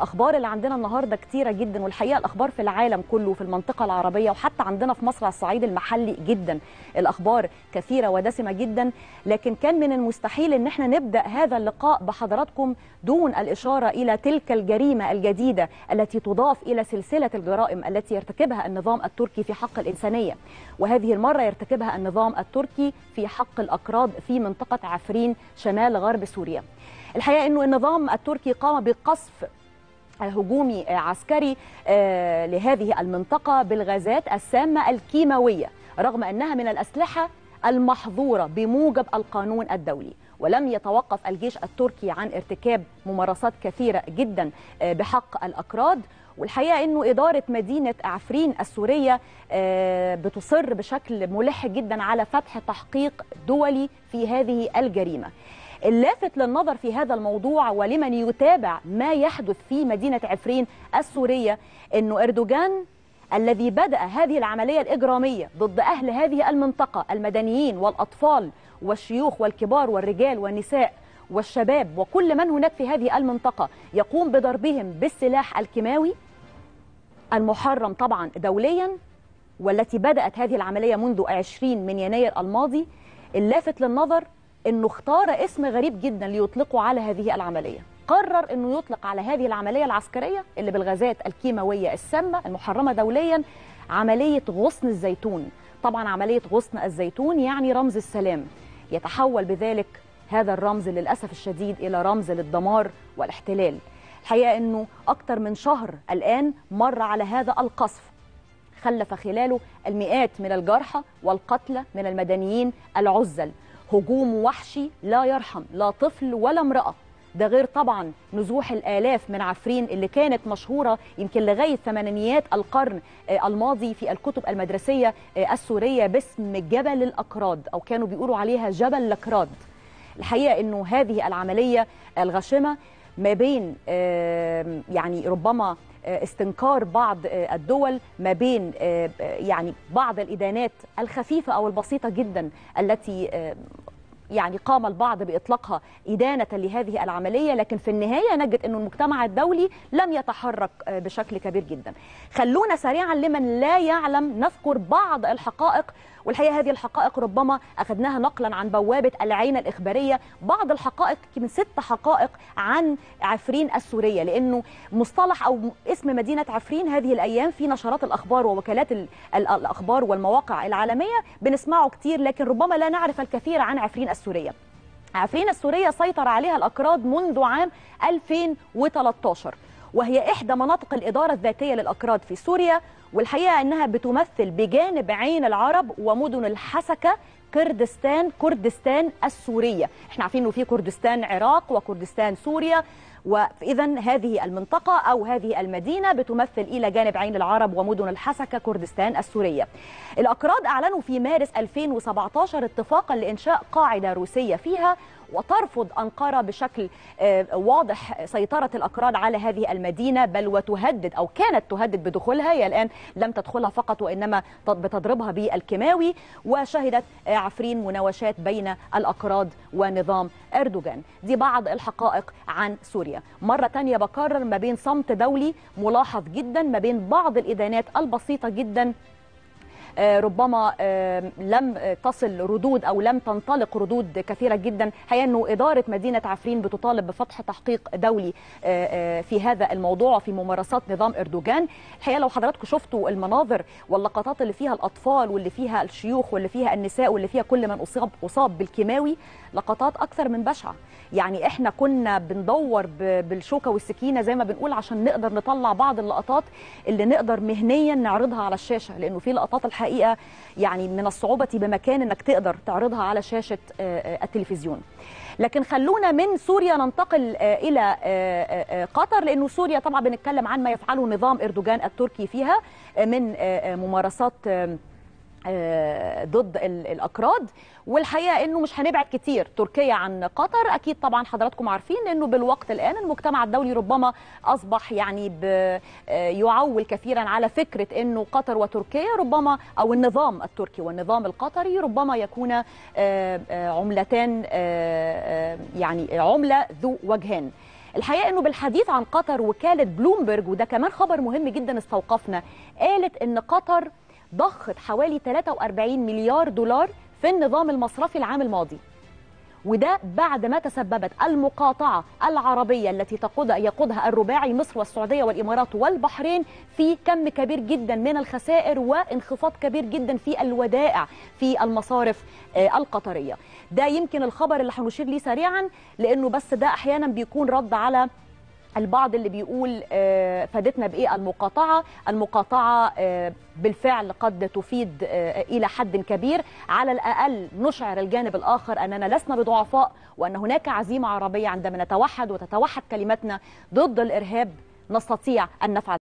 الأخبار اللي عندنا النهارده كتيرة جدا والحقيقة الأخبار في العالم كله في المنطقة العربية وحتى عندنا في مصر على الصعيد المحلي جدا. الأخبار كثيرة ودسمة جدا لكن كان من المستحيل إن إحنا نبدأ هذا اللقاء بحضراتكم دون الإشارة إلى تلك الجريمة الجديدة التي تضاف إلى سلسلة الجرائم التي يرتكبها النظام التركي في حق الإنسانية. وهذه المرة يرتكبها النظام التركي في حق الأكراد في منطقة عفرين شمال غرب سوريا. الحقيقة إنه النظام التركي قام بقصف هجومي عسكري لهذه المنطقة بالغازات السامة الكيماوية رغم أنها من الأسلحة المحظورة بموجب القانون الدولي. ولم يتوقف الجيش التركي عن ارتكاب ممارسات كثيرة جدا بحق الأكراد. والحقيقة أنه إدارة مدينة عفرين السورية بتصر بشكل ملح جدا على فتح تحقيق دولي في هذه الجريمة. اللافت للنظر في هذا الموضوع ولمن يتابع ما يحدث في مدينة عفرين السورية أنه أردوغان الذي بدأ هذه العملية الإجرامية ضد أهل هذه المنطقة المدنيين والأطفال والشيوخ والكبار والرجال والنساء والشباب وكل من هناك في هذه المنطقة يقوم بضربهم بالسلاح الكيماوي المحرم طبعا دوليا والتي بدأت هذه العملية منذ 20 من يناير الماضي. اللافت للنظر إنه اختار اسم غريب جدا ليطلقوا على هذه العملية. قرر إنه يطلق على هذه العملية العسكرية اللي بالغازات الكيماوية السامة المحرمة دوليا عملية غصن الزيتون. طبعا عملية غصن الزيتون يعني رمز السلام. يتحول بذلك هذا الرمز للأسف الشديد إلى رمز للدمار والاحتلال. الحقيقة إنه أكثر من شهر الآن مر على هذا القصف. خلف خلاله المئات من الجرحى والقتلى من المدنيين العزل. هجوم وحشي لا يرحم لا طفل ولا امرأة. ده غير طبعا نزوح الآلاف من عفرين اللي كانت مشهورة يمكن لغاية ثمانينيات القرن الماضي في الكتب المدرسية السورية باسم جبل الأكراد أو كانوا بيقولوا عليها جبل لكراد. الحقيقة أنه هذه العملية الغاشمة ما بين يعني ربما استنكار بعض الدول ما بين يعني بعض الإدانات الخفيفة أو البسيطة جدا التي يعني قام البعض بإطلاقها إدانة لهذه العملية لكن في النهاية نجد انه المجتمع الدولي لم يتحرك بشكل كبير جدا. خلونا سريعا لمن لا يعلم نذكر بعض الحقائق. والحقيقة هذه الحقائق ربما أخذناها نقلا عن بوابة العين الإخبارية. بعض الحقائق من ست حقائق عن عفرين السورية لأنه مصطلح أو اسم مدينة عفرين هذه الأيام في نشرات الأخبار ووكالات الأخبار والمواقع العالمية بنسمعه كتير لكن ربما لا نعرف الكثير عن عفرين السورية. عفرين السورية سيطر عليها الأكراد منذ عام 2013 وهي إحدى مناطق الإدارة الذاتية للأكراد في سوريا والحقيقة أنها بتمثل بجانب عين العرب ومدن الحسكة كردستان كردستان السورية. إحنا عارفين إنه في كردستان عراق وكردستان سوريا وإذا هذه المنطقة أو هذه المدينة بتمثل إلى جانب عين العرب ومدن الحسكة كردستان السورية. الأكراد أعلنوا في مارس 2017 اتفاقا لإنشاء قاعدة روسية فيها وترفض أنقرة بشكل واضح سيطرة الأكراد على هذه المدينة بل وتهدد أو كانت تهدد بدخولها هي الآن لم تدخلها فقط وإنما بتضربها بالكيماوي وشهدت عفرين مناوشات بين الأكراد ونظام أردوغان. دي بعض الحقائق عن سوريا. مرة تانية بكرر ما بين صمت دولي ملاحظ جدا ما بين بعض الإدانات البسيطة جدا ربما لم تصل ردود أو لم تنطلق ردود كثيرة جدا. هي أنه إدارة مدينة عفرين بتطالب بفتح تحقيق دولي في هذا الموضوع وفي ممارسات نظام إردوغان. الحقيقة لو حضراتكم شفتوا المناظر واللقطات اللي فيها الأطفال واللي فيها الشيوخ واللي فيها النساء واللي فيها كل من أصاب أصاب بالكيماوي لقطات أكثر من بشعة. يعني إحنا كنا بندور بالشوكة والسكينة زي ما بنقول عشان نقدر نطلع بعض اللقطات اللي نقدر مهنيا نعرضها على الشاشة لأنه في لقطات الحقيقة يعني من الصعوبة بمكان إنك تقدر تعرضها على شاشة التلفزيون. لكن خلونا من سوريا ننتقل إلى قطر لأنه سوريا طبعا بنتكلم عن ما يفعله نظام إردوغان التركي فيها من ممارسات ضد الأكراد. والحقيقة أنه مش هنبعد كتير. تركيا عن قطر. أكيد طبعا حضراتكم عارفين أنه بالوقت الآن المجتمع الدولي ربما أصبح يعني يعول كثيرا على فكرة أنه قطر وتركيا ربما أو النظام التركي والنظام القطري ربما يكون عملتان يعني عملة ذو وجهان الحقيقة إنه بالحديث عن قطر وكالة بلومبرج وده كمان خبر مهم جدا استوقفنا قالت إن قطر ضخت حوالي 43 مليار دولار في النظام المصرفي العام الماضي. وده بعد ما تسببت المقاطعة العربية التي تقودها يقودها الرباعي مصر والسعودية والإمارات والبحرين في كم كبير جدا من الخسائر وانخفاض كبير جدا في الودائع في المصارف القطرية. ده يمكن الخبر اللي هنشير ليه سريعا لأنه بس ده أحيانا بيكون رد على البعض اللي بيقول فادتنا بإيه؟ المقاطعة. المقاطعة بالفعل قد تفيد إلى حد كبير. على الأقل نشعر الجانب الآخر أننا لسنا بضعفاء وأن هناك عزيمة عربية عندما نتوحد وتتوحد كلمتنا ضد الإرهاب نستطيع أن نفعل.